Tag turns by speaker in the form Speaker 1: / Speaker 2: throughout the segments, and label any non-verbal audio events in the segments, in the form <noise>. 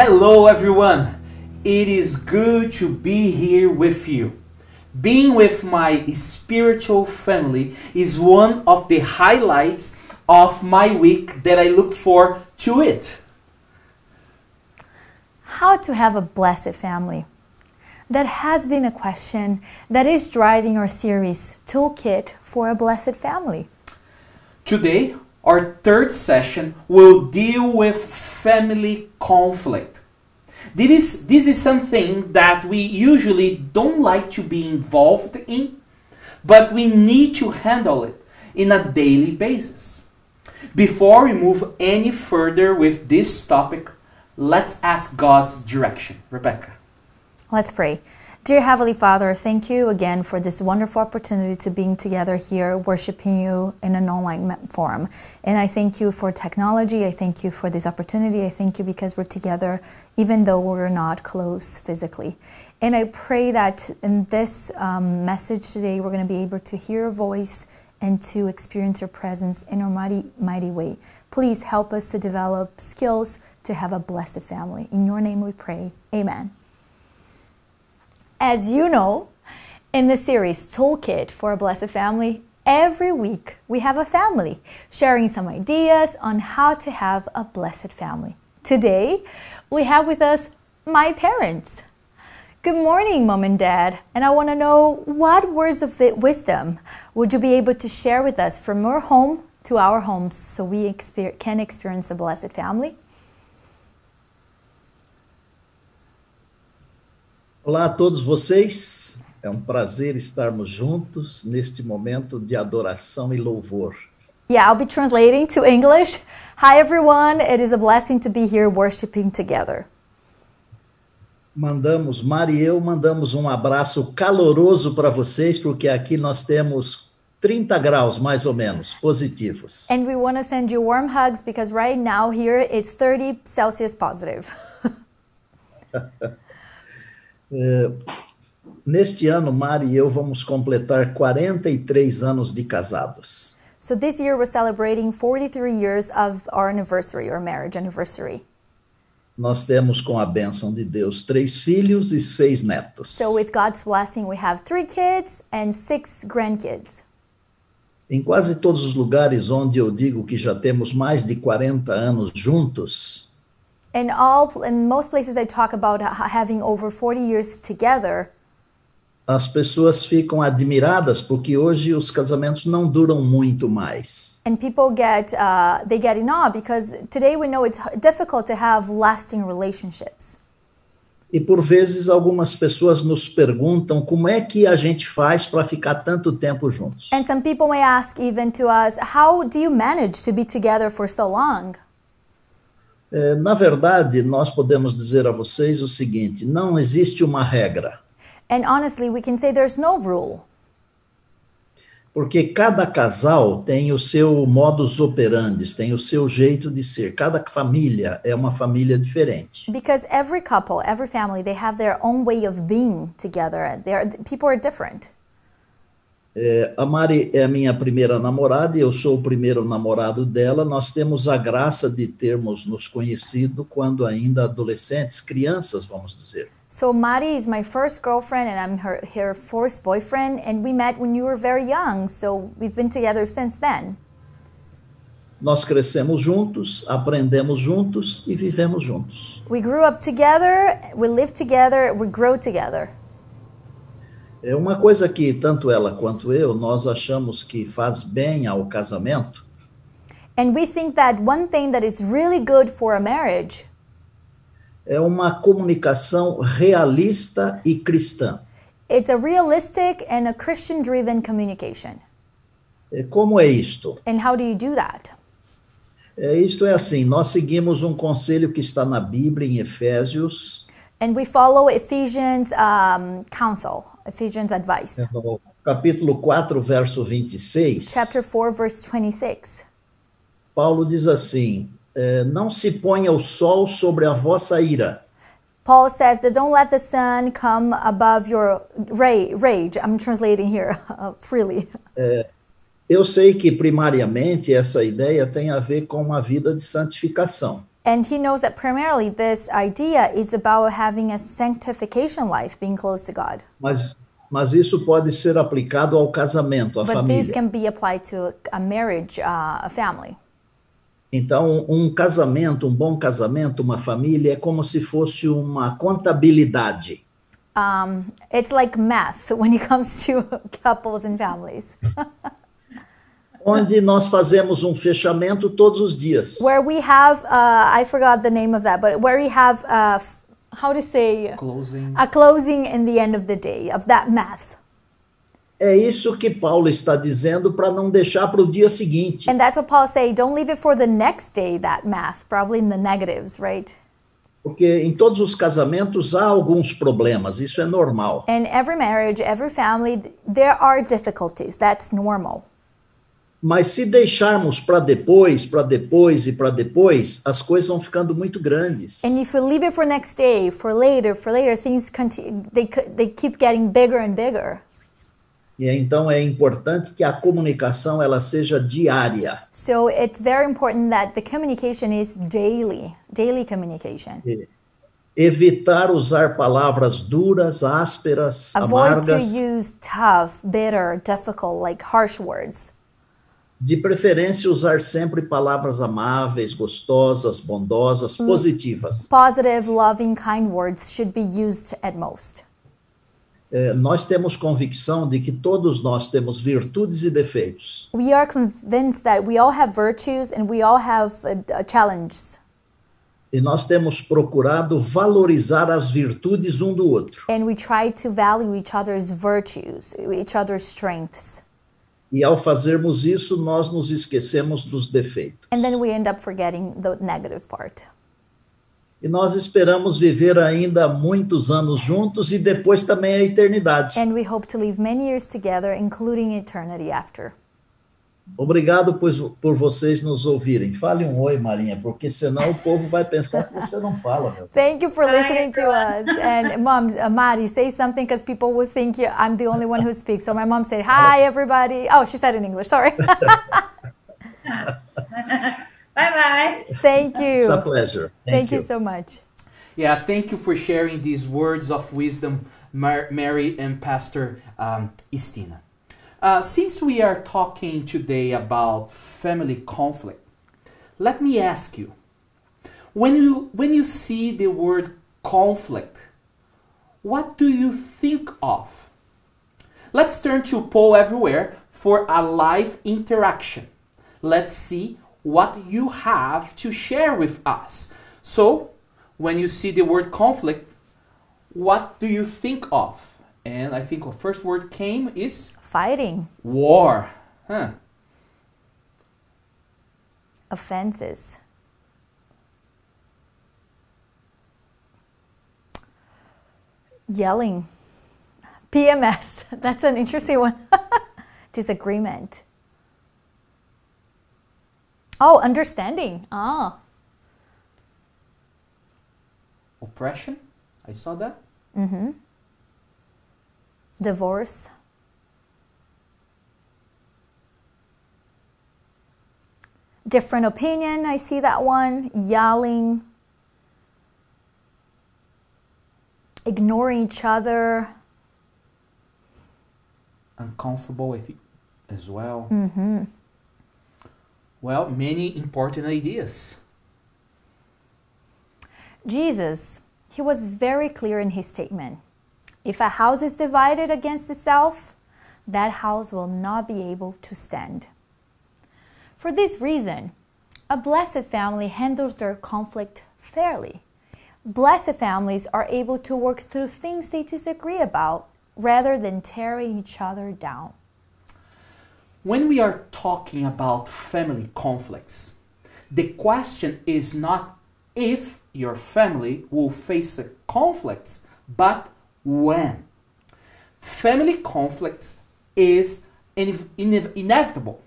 Speaker 1: Hello, everyone. It is good to be here with you. Being with my spiritual family is one of the highlights of my week that I look forward to it.
Speaker 2: How to have a blessed family? That has been a question that is driving our series, Toolkit for a Blessed Family.
Speaker 1: Today, our third session will deal with family conflict. This is, this is something that we usually don't like to be involved in, but we need to handle it in a daily basis. Before we move any further with this topic, let's ask God's direction. Rebeca.
Speaker 2: Let's pray. Dear Heavenly Father, thank you again for this wonderful opportunity to being together here, worshiping you in an online forum. And I thank you for technology. I thank you for this opportunity. I thank you because we're together, even though we're not close physically. And I pray that in this um, message today, we're going to be able to hear your voice and to experience your presence in a mighty, mighty way. Please help us to develop skills to have a blessed family. In your name we pray. Amen. As you know, in the series Toolkit for a Blessed Family, every week we have a family sharing some ideas on how to have a blessed family. Today, we have with us my parents. Good morning, mom and dad. And I want to know what words of wisdom would you be able to share with us from your home to our homes so we can experience a blessed family?
Speaker 3: Olá a todos vocês. É um prazer estarmos juntos neste momento de adoração e louvor.
Speaker 2: Yeah, I'll be translating to English. Hi everyone, it is a blessing to be here worshiping together.
Speaker 3: Mandamos, Mari e eu mandamos um abraço caloroso para vocês, porque aqui nós temos 30 graus mais ou menos positivos.
Speaker 2: And we want to send you warm hugs because right now here it's 30 Celsius positive. <laughs>
Speaker 3: É, neste ano, Mari e eu vamos completar 43 anos de casados.
Speaker 2: So this year we're celebrating 43 years of our anniversary, our marriage anniversary.
Speaker 3: Nós temos, com a bênção de Deus, três filhos e seis netos.
Speaker 2: So with God's blessing, we have three kids and six grandkids.
Speaker 3: Em quase todos os lugares onde eu digo que já temos mais de 40 anos juntos,
Speaker 2: in all in most places I talk about having over 40 years together.
Speaker 3: As pessoas ficam admiradas porque hoje os casamentos não duram muito mais.
Speaker 2: And people get uh, they get in awe because today we know it's difficult to have lasting relationships.
Speaker 3: E por vezes algumas pessoas nos perguntam como é que a gente faz para ficar tanto tempo juntos.
Speaker 2: And some people may ask even to us, how do you manage to be together for so long?
Speaker 3: É, na verdade, nós podemos dizer a vocês o seguinte: não existe uma regra.
Speaker 2: And honestly, we can say there's no rule.
Speaker 3: Porque cada casal tem o seu modus operandi, tem o seu jeito de ser. Cada família é uma família diferente.
Speaker 2: Because every couple, every family, they have their own way of being together. They're, people are different.
Speaker 3: É, a Mari é a minha primeira namorada e eu sou o primeiro namorado dela. Nós temos a graça de termos nos conhecido quando ainda adolescentes, crianças, vamos dizer.
Speaker 2: So Mari is my first girlfriend and I'm her, her first boyfriend and we met when you were very young, so we've been together since then.
Speaker 3: Nós crescemos juntos, aprendemos juntos e vivemos juntos.
Speaker 2: We grew up together, we live together, we grow together.
Speaker 3: É uma coisa que tanto ela quanto eu nós achamos que faz bem ao casamento.
Speaker 2: And we think that one thing that is really good for a marriage
Speaker 3: é uma comunicação realista e cristã.
Speaker 2: It's a realistic and a Christian driven communication.
Speaker 3: É, como é isto?
Speaker 2: And how do you do that?
Speaker 3: É, isto é assim, nós seguimos um conselho que está na Bíblia em Efésios.
Speaker 2: And we follow Ephesians um, counsel. Ephesians advice.
Speaker 3: É no capítulo 4, verso 26.
Speaker 2: Chapter 4 verse 26.
Speaker 3: Paulo diz assim: é, não se ponha o sol sobre a vossa ira.
Speaker 2: Paul says that don't let the sun come above your rage. I'm translating here <laughs> uh, freely.
Speaker 3: É, eu sei que primariamente essa ideia tem a ver com uma vida de santificação.
Speaker 2: And he knows that primarily this idea is about having a sanctification life, being close to God.
Speaker 3: Mas, mas isso pode ser aplicado ao casamento, à
Speaker 2: But
Speaker 3: família.
Speaker 2: can be applied to a marriage, uh, a family.
Speaker 3: Então, um casamento, um bom casamento, uma família, é como se fosse uma contabilidade.
Speaker 2: Um, it's like math <laughs> when it comes to couples and families, <laughs>
Speaker 3: onde nós fazemos um fechamento todos os dias.
Speaker 2: where we have, uh, I forgot the name of that, but where we have, uh, how to say,
Speaker 1: Closing.
Speaker 2: a closing in the end of the day of that math.
Speaker 3: É isso que Paulo está dizendo para não deixar para o dia seguinte.
Speaker 2: And that's what Paul say. Don't leave it for the next day, that math, probably in the negatives, right?
Speaker 3: Porque em todos os casamentos há alguns problemas, isso é normal.
Speaker 2: In every marriage, every family, there are difficulties. That's normal.
Speaker 3: Mas se deixarmos para depois, para depois e para depois, as coisas vão ficando muito grandes.
Speaker 2: And if we leave it for next day, for later, for later, things continue, they, they keep getting bigger and bigger.
Speaker 3: E então é importante que a comunicação ela seja diária.
Speaker 2: So it's very important that the communication is daily, daily communication.
Speaker 3: Evitar usar palavras duras, ásperas,
Speaker 2: Avoid to
Speaker 3: amargas,
Speaker 2: use tough, bitter, difficult, like harsh words.
Speaker 3: De preferência usar sempre palavras amáveis, gostosas, bondosas, positivas.
Speaker 2: Positive, loving, kind words should be used at most.
Speaker 3: É, nós temos convicção de que todos nós temos virtudes e defeitos.
Speaker 2: We are convinced that we all have virtues and we all have uh, uh, challenges.
Speaker 3: E nós temos procurado valorizar as virtudes um do outro.
Speaker 2: And we try to value each other's virtues, each other's strengths.
Speaker 3: E ao fazermos isso, nós nos esquecemos dos defeitos.
Speaker 2: And then we end up forgetting the negative part.
Speaker 3: E nós esperamos viver ainda muitos anos juntos e depois também a eternidade.
Speaker 2: And we hope to live many years together, including eternity after.
Speaker 3: Obrigado por, por vocês nos ouvirem. Fale um oi, Marinha, porque senão o povo vai pensar que você não fala, meu.
Speaker 2: Thank you for
Speaker 4: Hi,
Speaker 2: listening to us. And <laughs> mom, uh, Mari, say something because people will think you, I'm the only one who speaks. So my mom said, "Hi, everybody." Oh, she said in English. Sorry. <laughs>
Speaker 4: Bye bye.
Speaker 2: Thank
Speaker 3: It's a
Speaker 2: you.
Speaker 3: pleasure.
Speaker 2: Thank you so much.
Speaker 1: Yeah, thank you for sharing these words of wisdom, Mar- Mary and Pastor um, Istina. Uh, since we are talking today about family conflict, let me ask you when you when you see the word conflict, what do you think of? Let's turn to Poll Everywhere for a live interaction. Let's see what you have to share with us. So, when you see the word conflict, what do you think of? And I think the first word came is
Speaker 2: Fighting,
Speaker 1: war. Huh.
Speaker 2: offenses, yelling, PMS. <laughs> That's an interesting one. <laughs> Disagreement. Oh, understanding. Ah,
Speaker 1: Oppression. I saw that.
Speaker 2: divorce. Different opinion. I see that one. Yelling. Ignoring each other.
Speaker 1: Uncomfortable with it as well. Mm-hmm. Well, many important ideas.
Speaker 2: Jesus, he was very clear in his statement. If a house is divided against itself, that house will not be able to stand. For this reason, a blessed family handles their conflict fairly. Blessed families are able to work through things they disagree about rather than tearing each other down.
Speaker 1: When we are talking about family conflicts, the question is not if your family will face a conflict, but when. Family conflicts is ine- ine- inevitable.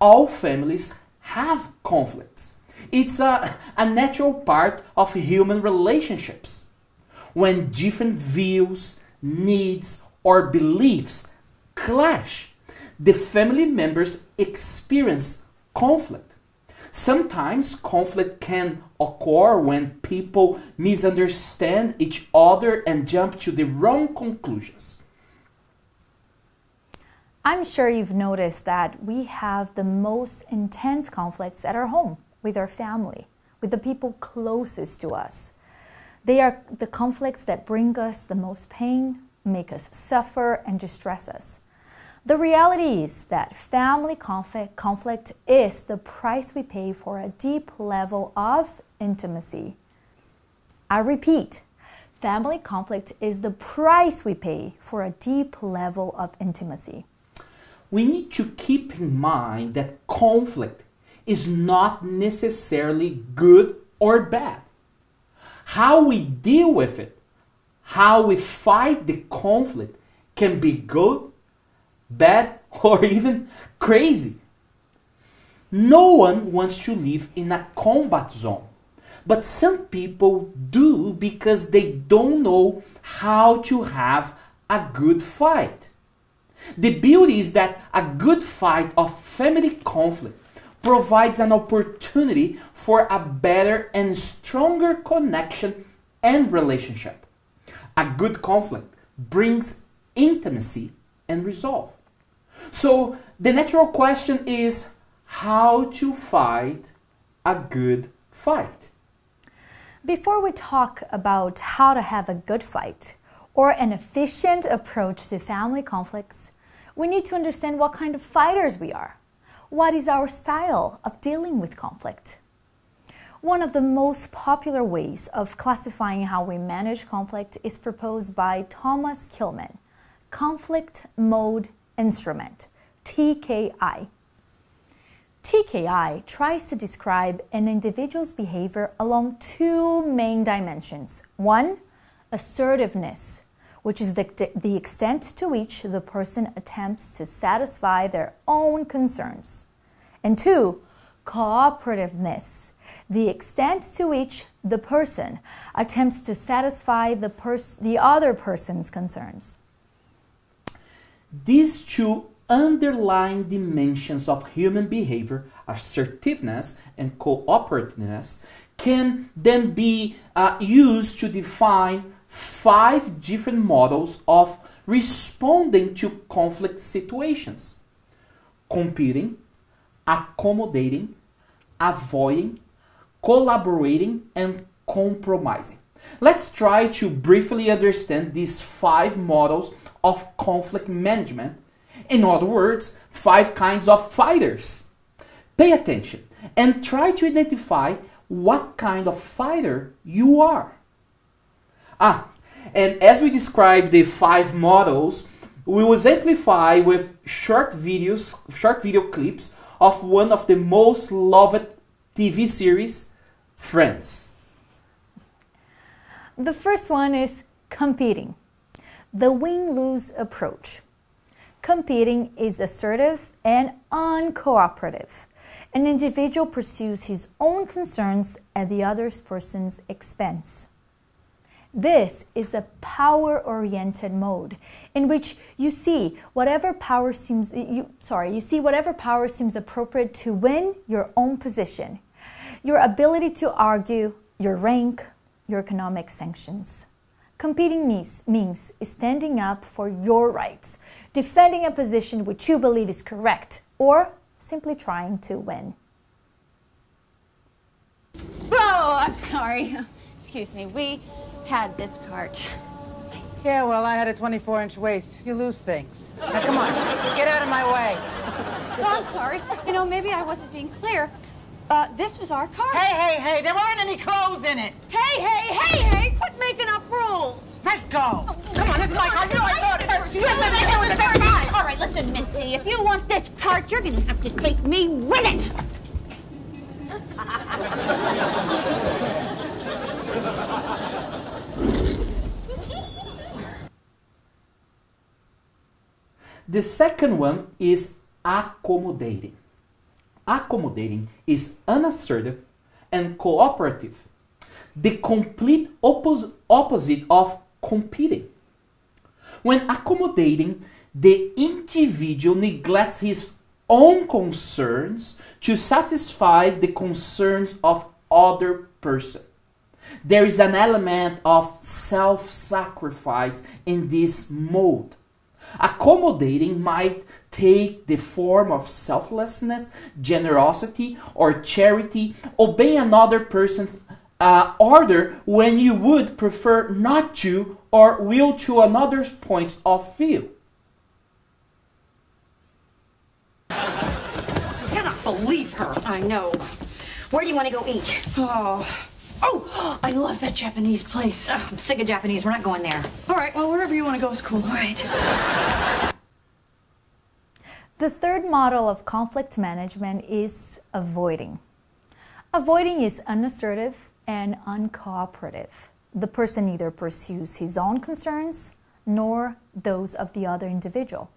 Speaker 1: All families have conflicts. It's a, a natural part of human relationships. When different views, needs, or beliefs clash, the family members experience conflict. Sometimes conflict can occur when people misunderstand each other and jump to the wrong conclusions.
Speaker 2: I'm sure you've noticed that we have the most intense conflicts at our home, with our family, with the people closest to us. They are the conflicts that bring us the most pain, make us suffer, and distress us. The reality is that family conflict, conflict is the price we pay for a deep level of intimacy. I repeat, family conflict is the price we pay for a deep level of intimacy
Speaker 1: we need to keep in mind that conflict is not necessarily good or bad. How we deal with it, how we fight the conflict can be good, bad, <laughs> or even crazy. No one wants to live in a combat zone, but some people do because they don't know how to have a good fight. The beauty is that a good fight of family conflict provides an opportunity for a better and stronger connection and relationship. A good conflict brings intimacy and resolve. So, the natural question is how to fight a good fight.
Speaker 2: Before we talk about how to have a good fight or an efficient approach to family conflicts, we need to understand what kind of fighters we are. What is our style of dealing with conflict? One of the most popular ways of classifying how we manage conflict is proposed by Thomas Kilmann, Conflict Mode Instrument, TKI. TKI tries to describe an individual's behavior along two main dimensions. One, assertiveness, which is the, the extent to which the person attempts to satisfy their own concerns. And two, cooperativeness, the extent to which the person attempts to satisfy the, pers- the other person's concerns.
Speaker 1: These two underlying dimensions of human behavior, assertiveness and cooperativeness, can then be uh, used to define five different models of responding to conflict situations competing, accommodating, avoiding, collaborating, and compromising. Let's try to briefly understand these five models of conflict management. In other words, five kinds of fighters. Pay attention and try to identify what kind of fighter you are. Ah, and as we describe the five models, we will exemplify with short videos, short video clips of one of the most loved TV series, Friends.
Speaker 2: The first one is competing, the win lose approach. Competing is assertive and uncooperative. An individual pursues his own concerns at the other person's expense. This is a power oriented mode in which you see whatever power seems you sorry, you see whatever power seems appropriate to win your own position. Your ability to argue, your rank, your economic sanctions. Competing means, means standing up for your rights, defending a position which you believe is correct, or simply trying to win.
Speaker 5: Oh, I'm sorry. <laughs> Excuse me. We had this cart.
Speaker 6: Yeah, well, I had a 24 inch waist. You lose things. Now, come on, get out of my way. <laughs>
Speaker 5: Oh, I'm sorry. You know, maybe I wasn't being clear. Uh, this was our car.
Speaker 6: Hey, hey, hey, there weren't any clothes in it.
Speaker 5: Hey, hey, hey, hey, quit making up rules.
Speaker 6: Let go. Come on, this is my car. You know I thought it. You have
Speaker 5: nothing
Speaker 6: to do with this. That's mine.
Speaker 5: All right, listen, Mitzi. If you want this cart, you're going to have to take me with it. <laughs>
Speaker 1: The second one is accommodating. Accommodating is unassertive and cooperative, the complete oppos opposite of competing. When accommodating, the individual neglects his own concerns to satisfy the concerns of other person. There is an element of self-sacrifice in this mode. Accommodating might take the form of selflessness, generosity, or charity, obeying another person's uh, order when you would prefer not to or will to another's points of view.
Speaker 7: I cannot believe her.
Speaker 5: I know. Where do you want to go eat?
Speaker 7: Oh. Oh, <gasps> I love that Japanese place.
Speaker 5: Ugh, I'm sick of Japanese. We're not going there.
Speaker 7: All right, well, wherever you want to go is cool. All right.
Speaker 2: The third model of conflict management is avoiding. Avoiding is unassertive and uncooperative. The person neither pursues his own concerns nor those of the other individual.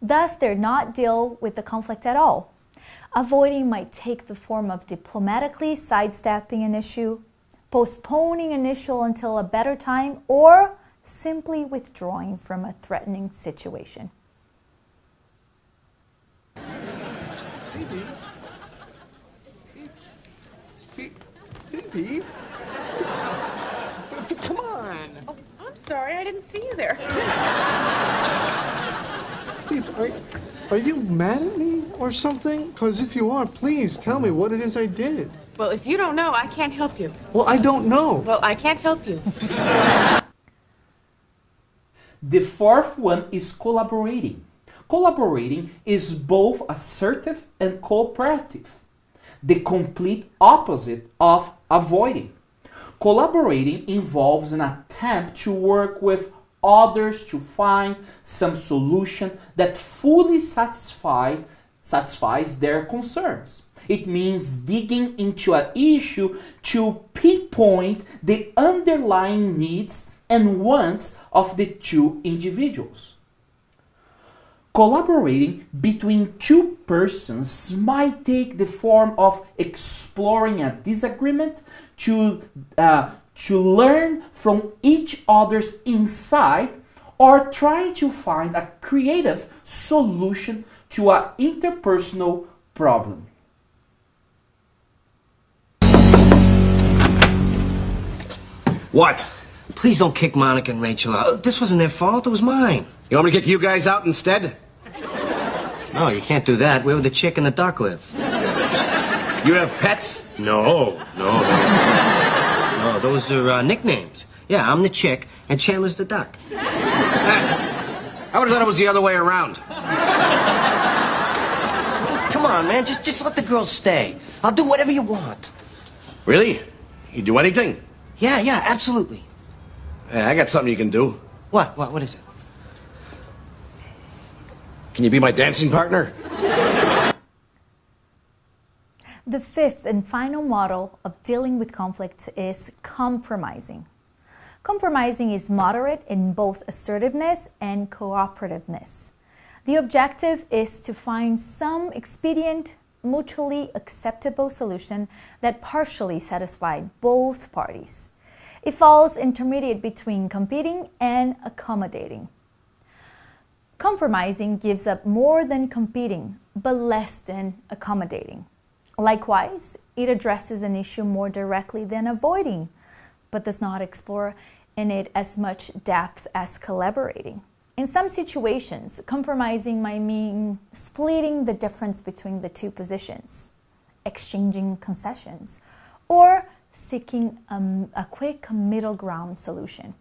Speaker 2: Thus, they're not deal with the conflict at all. Avoiding might take the form of diplomatically sidestepping an issue, postponing an issue until a better time, or simply withdrawing from a threatening situation.
Speaker 8: Phoebe? Come on.
Speaker 6: Oh, I'm sorry, I didn't see you there.
Speaker 8: Phoebe, are, are you mad at me or something? Because if you are, please tell me what it is I did.
Speaker 6: Well, if you don't know, I can't help you.
Speaker 8: Well, I don't know.
Speaker 6: Well, I can't help you. <laughs>
Speaker 1: The fourth one is collaborating. Collaborating is both assertive and cooperative, the complete opposite of avoiding. Collaborating involves an attempt to work with others to find some solution that fully satisfy, satisfies their concerns. It means digging into an issue to pinpoint the underlying needs and wants of the two individuals. Collaborating between two persons might take the form of exploring a disagreement to, uh, to learn from each other's insight or trying to find a creative solution to an interpersonal problem.
Speaker 9: What? Please don't kick Monica and Rachel out. This wasn't their fault. It was mine.
Speaker 10: You want me to kick you guys out instead?
Speaker 9: No, you can't do that. Where would the chick and the duck live?
Speaker 10: You have pets?
Speaker 9: No, no, no. No, those are uh, nicknames. Yeah, I'm the chick, and Chandler's the duck.
Speaker 10: I would have thought it was the other way around.
Speaker 9: Come on, man. Just, just let the girls stay. I'll do whatever you want.
Speaker 10: Really? You do anything?
Speaker 9: Yeah, yeah, absolutely.
Speaker 10: Hey, I got something you can do.
Speaker 9: What? What? What is it?
Speaker 10: Can you be my dancing partner?
Speaker 2: The fifth and final model of dealing with conflict is compromising. Compromising is moderate in both assertiveness and cooperativeness. The objective is to find some expedient, mutually acceptable solution that partially satisfies both parties. It falls intermediate between competing and accommodating. Compromising gives up more than competing, but less than accommodating. Likewise, it addresses an issue more directly than avoiding, but does not explore in it as much depth as collaborating. In some situations, compromising might mean splitting the difference between the two positions, exchanging concessions, or seeking a, a quick middle ground solution.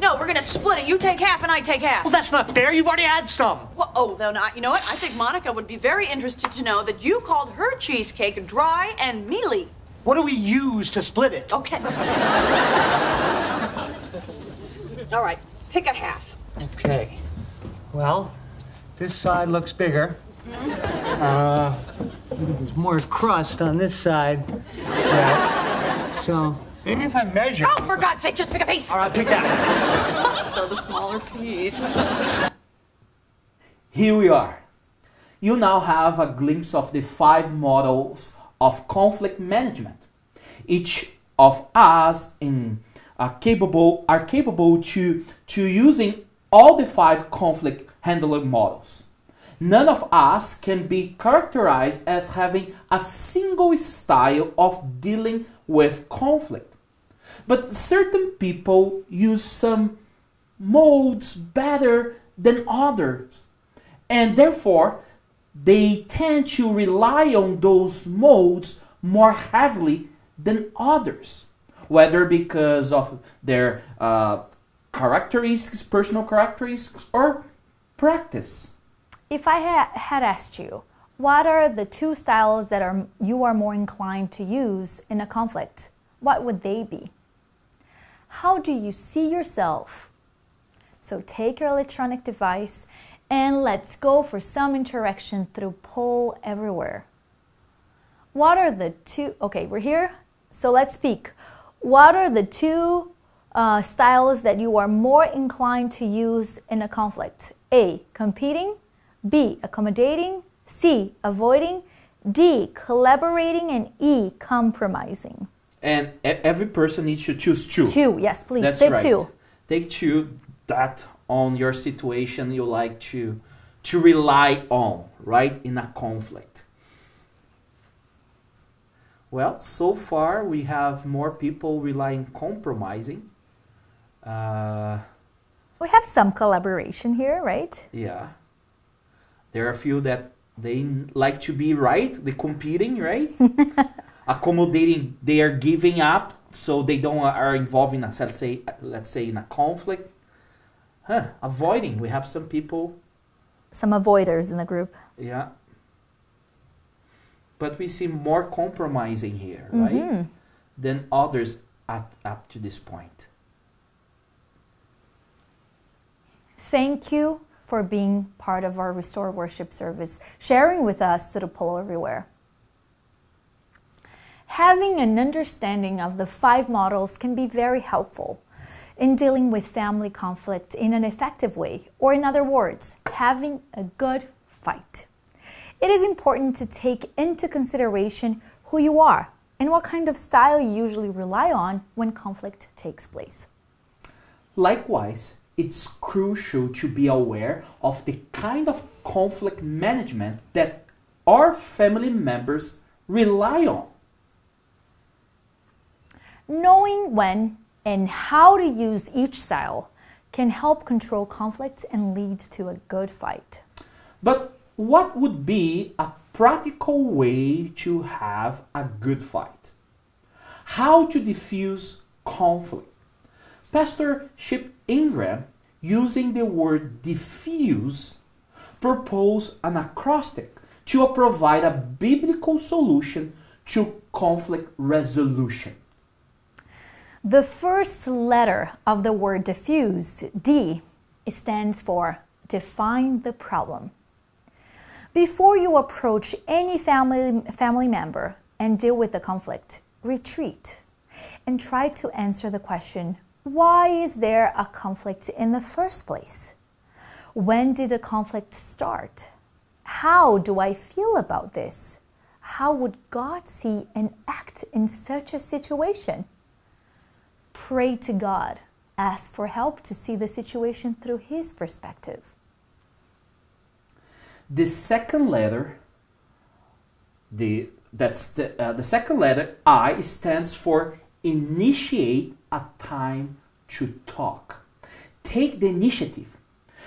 Speaker 7: No, we're gonna split it. You take half and I take half.
Speaker 11: Well, that's not fair. You've already had some.
Speaker 7: Well, oh, then not. you know what? I think Monica would be very interested to know that you called her cheesecake dry and mealy.
Speaker 11: What do we use to split it?
Speaker 7: Okay. <laughs> All right, pick a half.
Speaker 11: Okay. Well, this side looks bigger. Uh, there's more crust on this side. Yeah. So maybe if I measure.
Speaker 7: Oh, for God's sake, just pick a piece.
Speaker 11: All right, pick that.
Speaker 7: so the smaller piece.
Speaker 1: Here we are. You now have a glimpse of the five models of conflict management. Each of us in, are capable, are capable to, to using all the five conflict handling models. None of us can be characterized as having a single style of dealing with conflict. But certain people use some modes better than others, and therefore they tend to rely on those modes more heavily than others, whether because of their uh, characteristics, personal characteristics, or practice.
Speaker 2: If I ha- had asked you, what are the two styles that are you are more inclined to use in a conflict? What would they be? How do you see yourself? So take your electronic device and let's go for some interaction through Poll Everywhere. What are the two? Okay, we're here, so let's speak. What are the two uh, styles that you are more inclined to use in a conflict? A. Competing. B. Accommodating. C. Avoiding. D. Collaborating. And E. Compromising.
Speaker 1: And every person needs to choose two.
Speaker 2: Two, yes, please.
Speaker 1: That's
Speaker 2: Take
Speaker 1: right.
Speaker 2: two.
Speaker 1: Take two that on your situation you like to to rely on, right? In a conflict. Well, so far we have more people relying compromising. Uh,
Speaker 2: We have some collaboration here, right?
Speaker 1: yeah. There are a few that they like to be right, the competing, right? <laughs> Accommodating, they are giving up, so they don't are involved in a let's say let's say in a conflict. Huh? Avoiding, we have some people,
Speaker 2: Some avoiders in the group.
Speaker 1: yeah. But we see more compromising here, right?
Speaker 2: Mhm.
Speaker 1: Than others at, up to this point.
Speaker 2: Thank you for being part of our Restore Worship service, sharing with us to the Poll Everywhere. Having an understanding of the five models can be very helpful in dealing with family conflict in an effective way, or in other words, having a good fight. It is important to take into consideration who you are and what kind of style you usually rely on when conflict takes place.
Speaker 1: Likewise, it's crucial to be aware of the kind of conflict management that our family members rely on.
Speaker 2: Knowing when and how to use each style can help control conflict and lead to a good fight.
Speaker 1: But what would be a practical way to have a good fight? How to diffuse conflict? Pastor Chip Ingram, using the word diffuse, proposed an acrostic to provide a biblical solution to conflict resolution.
Speaker 2: The first letter of the word diffuse, D, stands for define the problem. Before you approach any family, family member and deal with the conflict, retreat and try to answer the question why is there a conflict in the first place? When did the conflict start? How do I feel about this? How would God see and act in such a situation? Pray to God. Ask for help to see the situation through His perspective.
Speaker 1: The second letter, the that's the uh, the second letter I stands for initiate a time to talk. Take the initiative.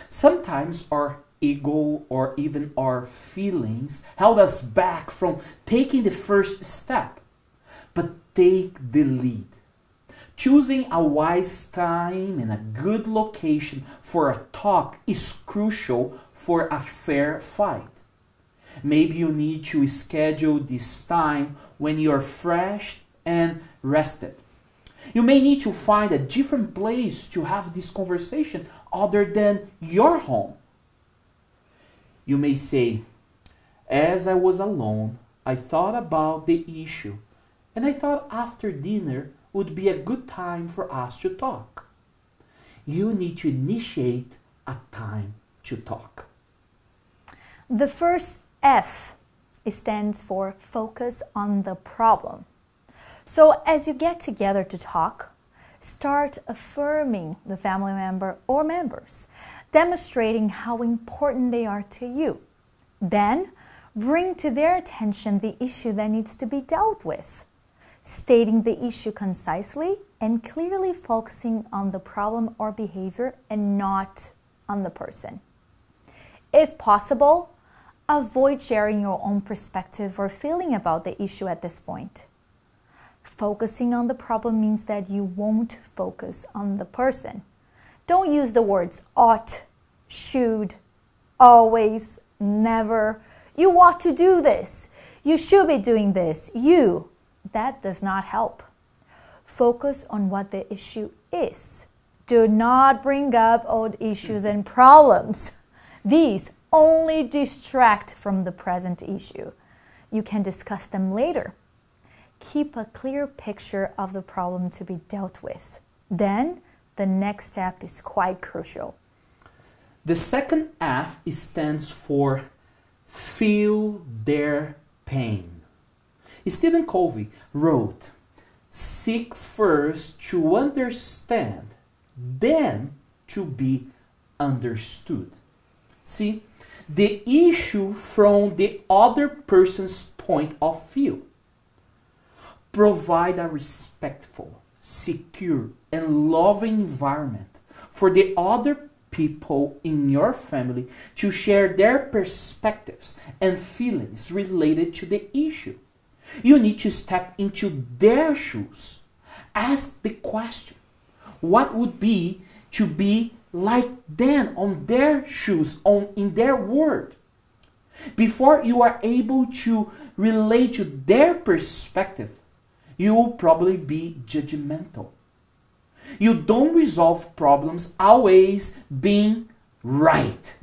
Speaker 1: Sometimes our ego or even our feelings held us back from taking the first step. But take the lead. Choosing a wise time and a good location for a talk is crucial for a fair fight. Maybe you need to schedule this time when you're fresh and rested. You may need to find a different place to have this conversation other than your home. You may say, As I was alone, I thought about the issue, and I thought after dinner would be a good time for us to talk. You need to initiate a time to talk.
Speaker 2: The first F stands for focus on the problem. So, as you get together to talk, Start affirming the family member or members, demonstrating how important they are to you. Then, bring to their attention the issue that needs to be dealt with, stating the issue concisely and clearly focusing on the problem or behavior and not on the person. If possible, avoid sharing your own perspective or feeling about the issue at this point. Focusing on the problem means that you won't focus on the person. Don't use the words ought, should, always, never. You ought to do this. You should be doing this. You. That does not help. Focus on what the issue is. Do not bring up old issues and problems. These only distract from the present issue. You can discuss them later. Keep a clear picture of the problem to be dealt with. Then, the next step is quite crucial.
Speaker 1: The second F stands for feel their pain. Stephen Covey wrote, Seek first to understand, then to be understood. See, the issue from the other person's point of view. Provide a respectful, secure, and loving environment for the other people in your family to share their perspectives and feelings related to the issue. You need to step into their shoes. Ask the question what would be to be like them on their shoes, on in their word. Before you are able to relate to their perspective, you will probably be judgmental. You don't resolve problems always being right.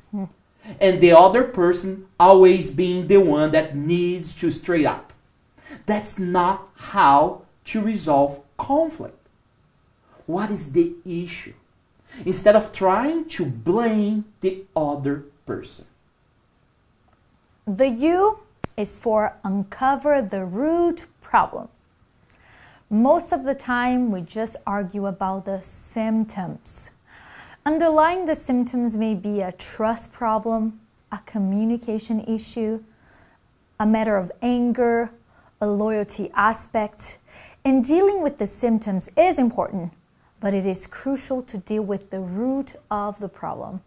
Speaker 1: And the other person always being the one that needs to straight up. That's not how to resolve conflict. What is the issue? Instead of trying to blame the other person.
Speaker 2: The U is for uncover the root problem. Most of the time, we just argue about the symptoms. Underlying the symptoms may be a trust problem, a communication issue, a matter of anger, a loyalty aspect. And dealing with the symptoms is important, but it is crucial to deal with the root of the problem.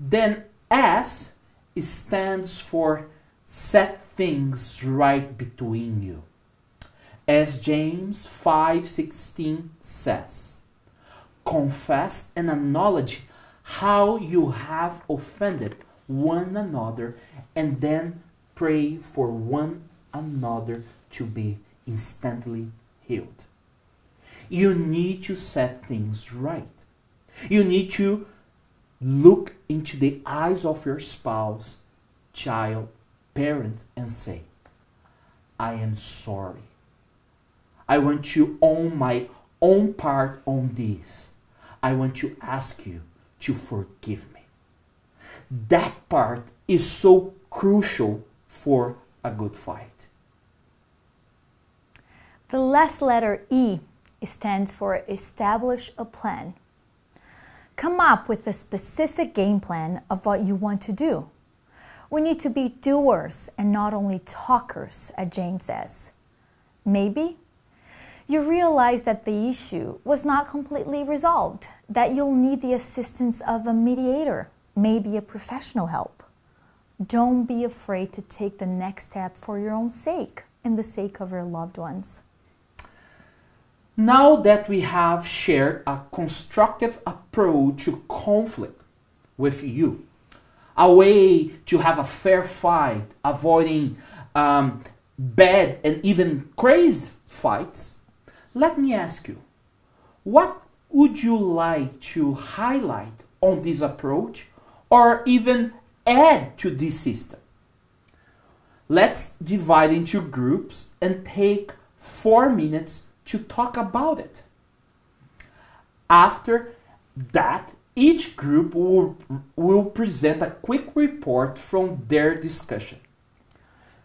Speaker 1: Then S stands for set things right between you. As James 5:16 says, confess and acknowledge how you have offended one another and then pray for one another to be instantly healed. You need to set things right. You need to look into the eyes of your spouse, child, parent, and say, I am sorry. I want to own my own part on this. I want to ask you to forgive me. That part is so crucial for a good fight.
Speaker 2: The last letter E stands for establish a plan. Come up with a specific game plan of what you want to do. We need to be doers and not only talkers, as James says. Maybe you realize that the issue was not completely resolved, that you'll need the assistance of a mediator, maybe a professional help. Don't be afraid to take the next step for your own sake and the sake of your loved ones.
Speaker 1: Now that we have shared a constructive approach to conflict with you, a way to have a fair fight, avoiding um, bad and even crazy fights, let me ask you, what would you like to highlight on this approach or even add to this system? Let's divide into groups and take four minutes to talk about it. After that, each group will, will present a quick report from their discussion.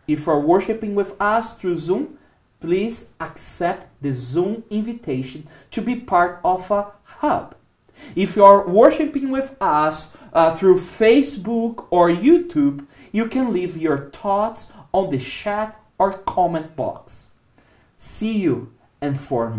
Speaker 1: If you're worshiping with us through Zoom, please accept the Zoom invitation to be part of a hub. If you are worshiping with us uh, through Facebook or YouTube, you can leave your thoughts on the chat or comment box. See you in four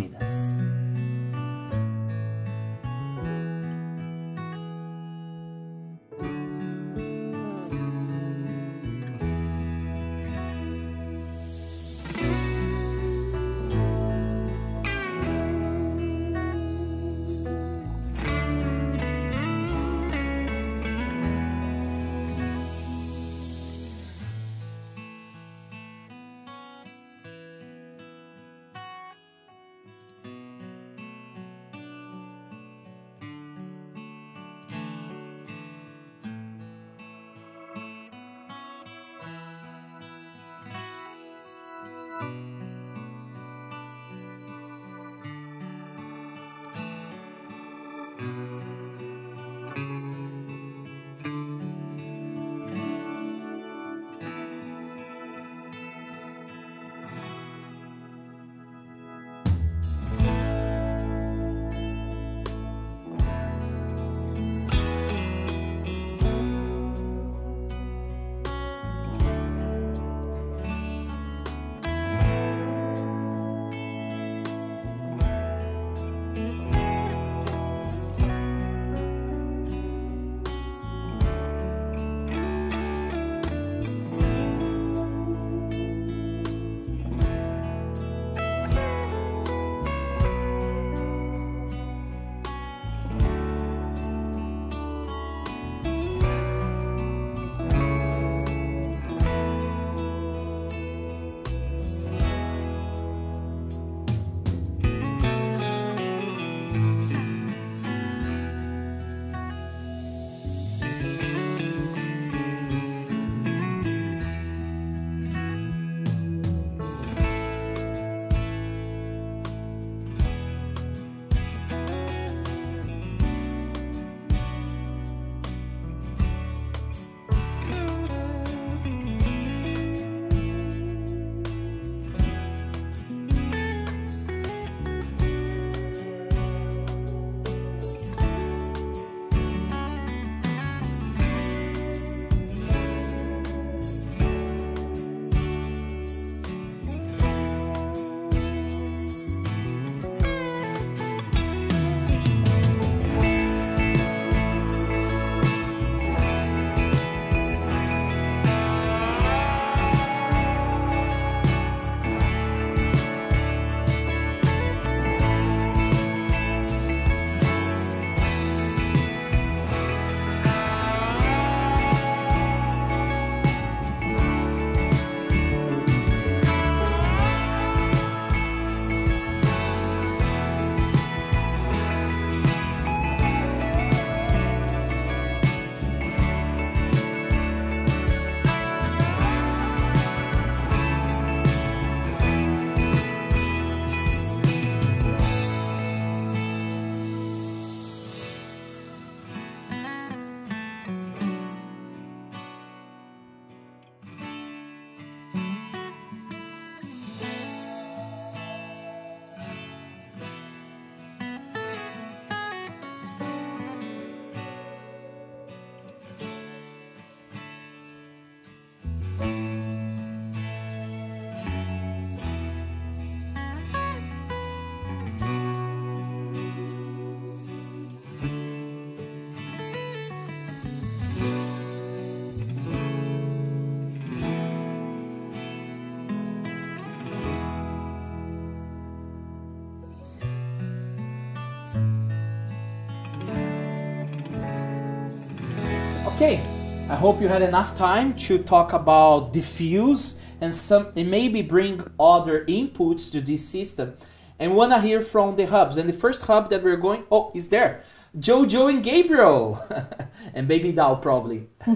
Speaker 1: Okay, I hope you had enough time to talk about diffuse and some and maybe bring other inputs to this system. And wanna hear from the hubs. And the first hub that we're going oh is there. Jojo and Gabriel <laughs> and Baby Doll probably. <laughs>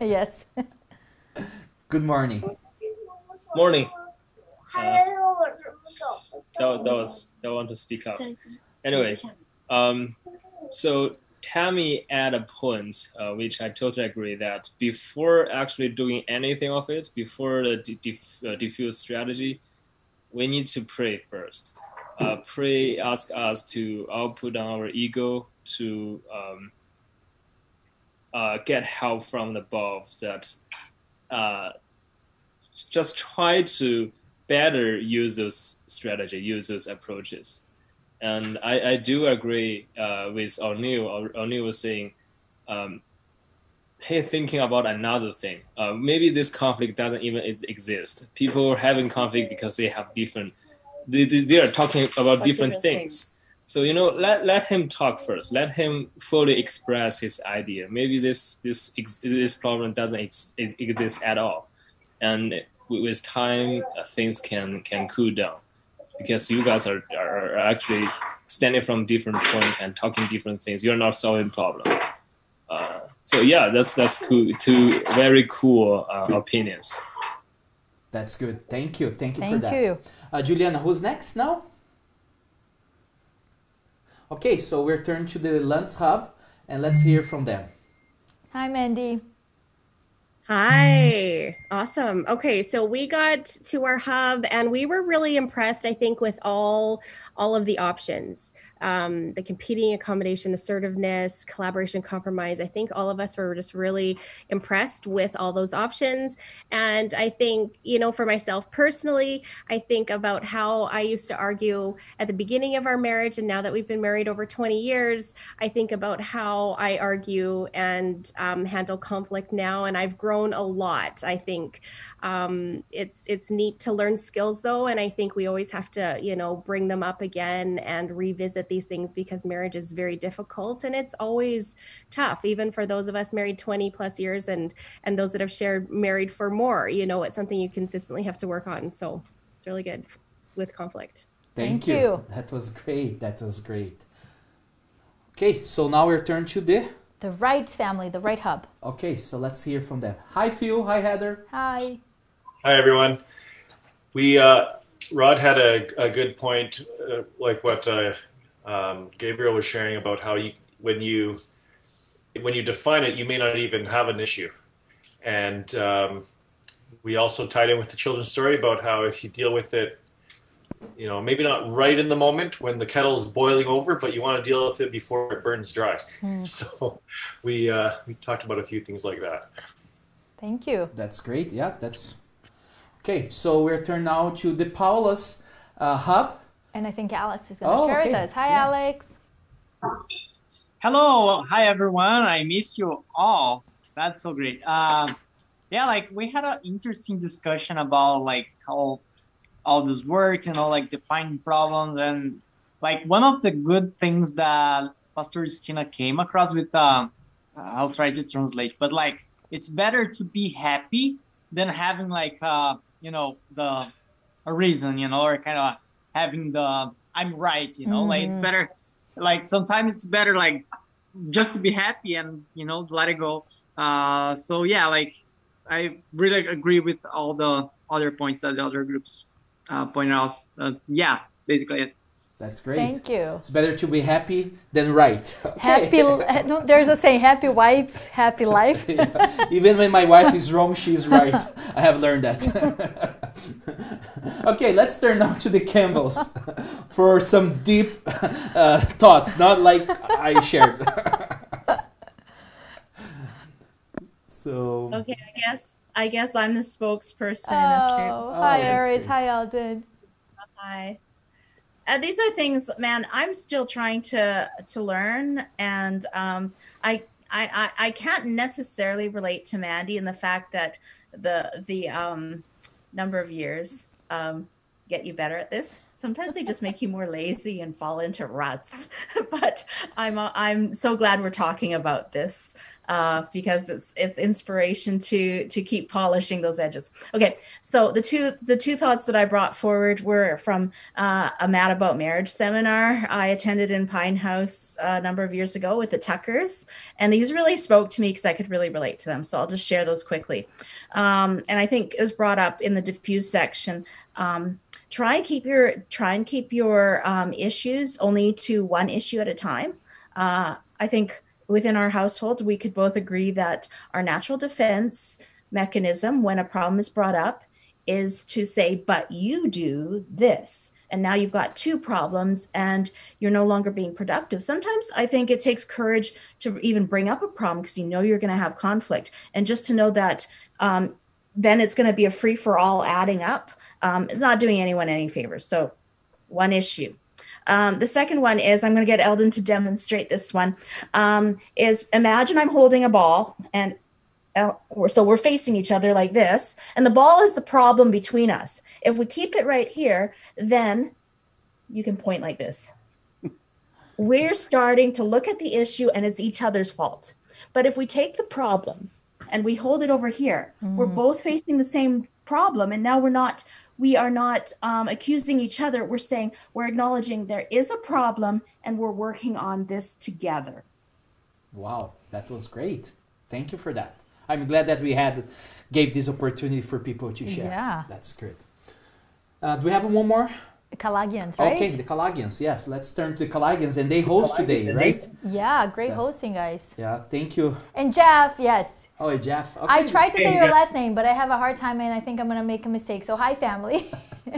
Speaker 2: yes.
Speaker 1: Good morning.
Speaker 12: Morning. Uh, that, that was that want to speak up. Anyway, um, so Tammy add a point, uh, which I totally agree that before actually doing anything of it, before the d- dif- uh, diffuse strategy, we need to pray first. Uh, pray, ask us to output put our ego to um, uh, get help from the above. That uh, just try to better use those strategy, use those approaches. And I, I do agree uh, with O'Neill. O'Neill was saying, um, hey, thinking about another thing. Uh, maybe this conflict doesn't even exist. People are having conflict because they have different, they, they are talking about different, different, things. things. So you know, let let him talk first. Let him fully express his idea. Maybe this this this problem doesn't ex exist at all, and with time uh, things can can cool down because you guys are, are actually standing from different point and talking different things. You're not solving problem. Uh, so yeah, that's that's cool. Two very cool uh, opinions.
Speaker 1: That's good. Thank you. Thank you
Speaker 2: Thank
Speaker 1: for that.
Speaker 2: Thank you.
Speaker 1: Uh, Juliana, who's next now? Okay, so we're turned to the Lens Hub and let's hear from them.
Speaker 2: Hi, Mandy. Mm-hmm.
Speaker 13: Hi. Awesome. Okay, so we got to our hub and we were really impressed I think with all all of the options um, the competing accommodation, assertiveness, collaboration, compromise. I think all of us were just really impressed with all those options. And I think, you know, for myself personally, I think about how I used to argue at the beginning of our marriage. And now that we've been married over 20 years, I think about how I argue and um, handle conflict now. And I've grown a lot, I think. Um, it's it's neat to learn skills though, and I think we always have to you know bring them up again and revisit these things because marriage is very difficult and it's always tough, even for those of us married 20 plus years and and those that have shared married for more. You know, it's something you consistently have to work on. So it's really good with conflict.
Speaker 1: Thank, Thank you. you. That was great. That was great. Okay, so now we're turned to the
Speaker 2: the right family, the right hub.
Speaker 1: Okay, so let's hear from them. Hi, Phil. Hi, Heather.
Speaker 2: Hi.
Speaker 14: Hi, everyone. We uh, Rod had a, a good point, uh, like what uh, um, Gabriel was sharing about how you when you when you define it, you may not even have an issue, and um, we also tied in with the children's story about how if you deal with it, you know, maybe not right in the moment when the kettle's boiling over, but you want to deal with it before it burns dry. Mm. <laughs> So we uh, we talked about a few things like that.
Speaker 2: Thank you.
Speaker 1: That's great. Yeah, that's Okay, so we're turned now to the Paula's uh, hub.
Speaker 2: And I think Alex is going to oh, share okay. with us. Hi, yeah. Alex.
Speaker 15: Hello. Hi, everyone. I miss you all. That's so great. Um, yeah, like we had an interesting discussion about like how all this works, you know, like defining problems and like one of the good things that Pastor Stina came across with, um, I'll try to translate, but like it's better to be happy than having like uh, you know the a reason you know or kind of having the i'm right you know mm. like it's mm. better like sometimes it's better like just to be happy and you know let it go uh so yeah like i really agree with all the other points that the other groups uh pointed out uh, yeah basically it
Speaker 1: that's great.
Speaker 2: Thank you.
Speaker 1: It's better to be happy than right. <laughs>
Speaker 2: Okay. Happy. there's a saying: happy wife, happy life. <laughs>
Speaker 1: yeah. Even when my wife is wrong, she's right. <laughs> I have learned that. okay, let's turn now to the Campbells for some deep uh, thoughts, not like I shared. so.
Speaker 16: Okay, I guess I guess I'm the spokesperson
Speaker 2: oh,
Speaker 16: in this group.
Speaker 2: Oh, hi, Aries. Hi, Alden.
Speaker 16: Hi uh, these are things, man. I'm still trying to to learn, and um, I, I I can't necessarily relate to Mandy in the fact that the the um, number of years um, get you better at this. Sometimes they just make you more lazy and fall into ruts. <laughs> but I'm uh, I'm so glad we're talking about this uh, because it's it's inspiration to to keep polishing those edges. Okay, so the two the two thoughts that I brought forward were from uh, a Mad About Marriage seminar I attended in Pine House a number of years ago with the Tuckers, and these really spoke to me because I could really relate to them. So I'll just share those quickly. Um, and I think it was brought up in the diffuse section. Um, try and keep your try and keep your um, issues only to one issue at a time. Uh, I think within our household, we could both agree that our natural defense mechanism when a problem is brought up is to say, but you do this. And now you've got two problems and you're no longer being productive. Sometimes I think it takes courage to even bring up a problem because you know you're going to have conflict. And just to know that um, then it's going to be a free for all adding up. Um, it's not doing anyone any favors. So, one issue. Um, the second one is I'm going to get Eldon to demonstrate this one. Um, is imagine I'm holding a ball and so we're facing each other like this, and the ball is the problem between us. If we keep it right here, then you can point like this. <laughs> we're starting to look at the issue, and it's each other's fault. But if we take the problem and we hold it over here, mm. we're both facing the same problem, and now we're not we are not um, accusing each other. We're saying we're acknowledging there is a problem, and we're working on this together.
Speaker 1: Wow, that was great. Thank you for that. I'm glad that we had gave this opportunity for people to share.
Speaker 2: Yeah,
Speaker 1: that's good. Uh, do we have one more?
Speaker 2: Calagians, right?
Speaker 1: Okay, the Calagians. Yes, let's turn to the Calagians, and they host today, right?
Speaker 2: Yeah, great yes. hosting, guys.
Speaker 1: Yeah, thank you.
Speaker 2: And Jeff, yes.
Speaker 1: Oh, Jeff.
Speaker 2: Okay. I tried to say your last name, but I have a hard time, and I think I'm gonna make a mistake. So, hi, family. <laughs>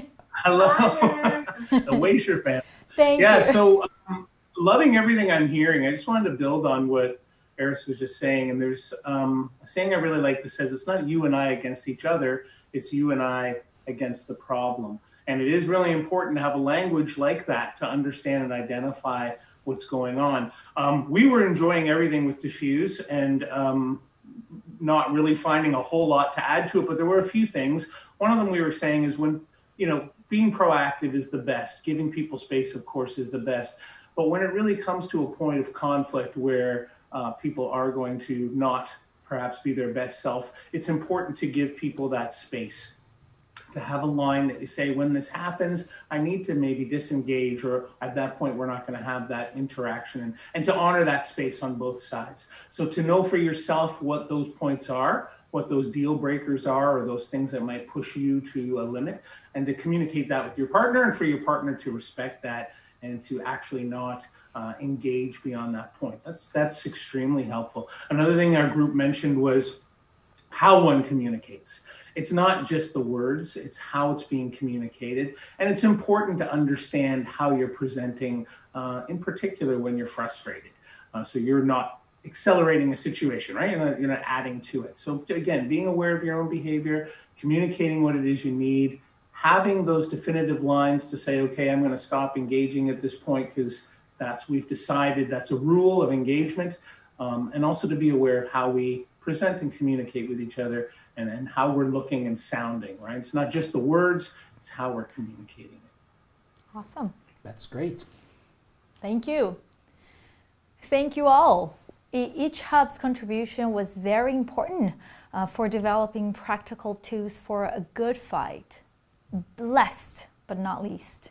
Speaker 17: Hello, <laughs> the Waysher family.
Speaker 2: Thank
Speaker 17: yeah,
Speaker 2: you.
Speaker 17: Yeah, so um, loving everything I'm hearing. I just wanted to build on what Eris was just saying. And there's um, a saying I really like that says it's not you and I against each other, it's you and I against the problem. And it is really important to have a language like that to understand and identify what's going on. Um, we were enjoying everything with diffuse and um, not really finding a whole lot to add to it, but there were a few things. One of them we were saying is when, you know, being proactive is the best, giving people space, of course, is the best. But when it really comes to a point of conflict where uh, people are going to not perhaps be their best self, it's important to give people that space to have a line that you say, when this happens, I need to maybe disengage, or at that point, we're not going to have that interaction, and, and to honor that space on both sides. So to know for yourself what those points are, what those deal breakers are, or those things that might push you to a limit, and to communicate that with your partner, and for your partner to respect that and to actually not uh, engage beyond that point. That's that's extremely helpful. Another thing our group mentioned was how one communicates. It's not just the words, it's how it's being communicated. And it's important to understand how you're presenting, uh, in particular when you're frustrated. Uh, so you're not accelerating a situation, right? You're not, you're not adding to it. So again, being aware of your own behavior, communicating what it is you need, having those definitive lines to say, okay, I'm going to stop engaging at this point because that's we've decided that's a rule of engagement, um, and also to be aware of how we present and communicate with each other and, and how we're looking and sounding. Right? It's not just the words; it's how we're communicating it.
Speaker 2: Awesome.
Speaker 1: That's great.
Speaker 2: Thank you. Thank you all. Each hub's contribution was very important uh, for developing practical tools for a good fight. Last but not least,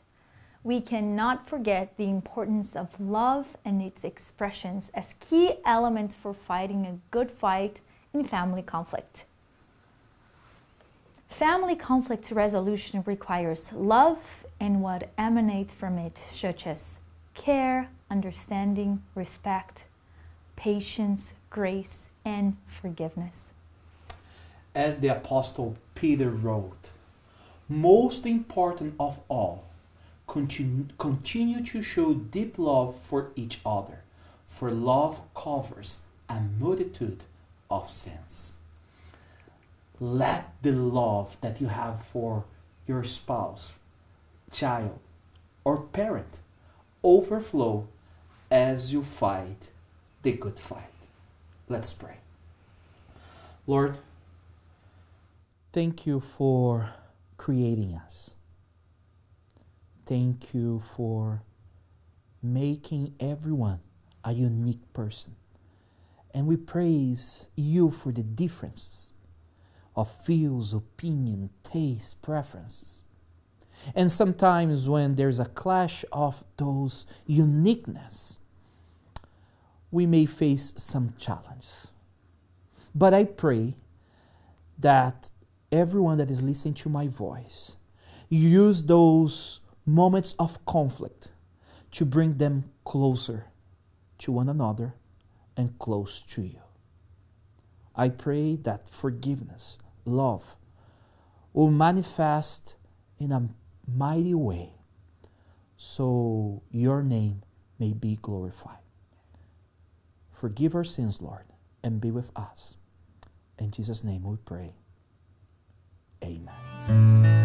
Speaker 2: we cannot forget the importance of love and its expressions as key elements for fighting a good fight in family conflict. Family conflict resolution requires love and what emanates from it, such as care, understanding, respect, patience, grace, and forgiveness.
Speaker 1: As the Apostle Peter wrote, most important of all, continue, continue to show deep love for each other, for love covers a multitude of sins. Let the love that you have for your spouse, child, or parent overflow as you fight the good fight. Let's pray. Lord, thank you for creating us thank you for making everyone a unique person. And we praise you for the differences of feels, opinion, taste, preferences. And sometimes when there's a clash of those uniqueness, we may face some challenges. But I pray that everyone that is listening to my voice use those moments of conflict to bring them closer to one another and close to you. I pray that forgiveness, love, will manifest in a mighty way so your name may be glorified. Forgive our sins, Lord, and be with us. In Jesus' name we pray. Amen.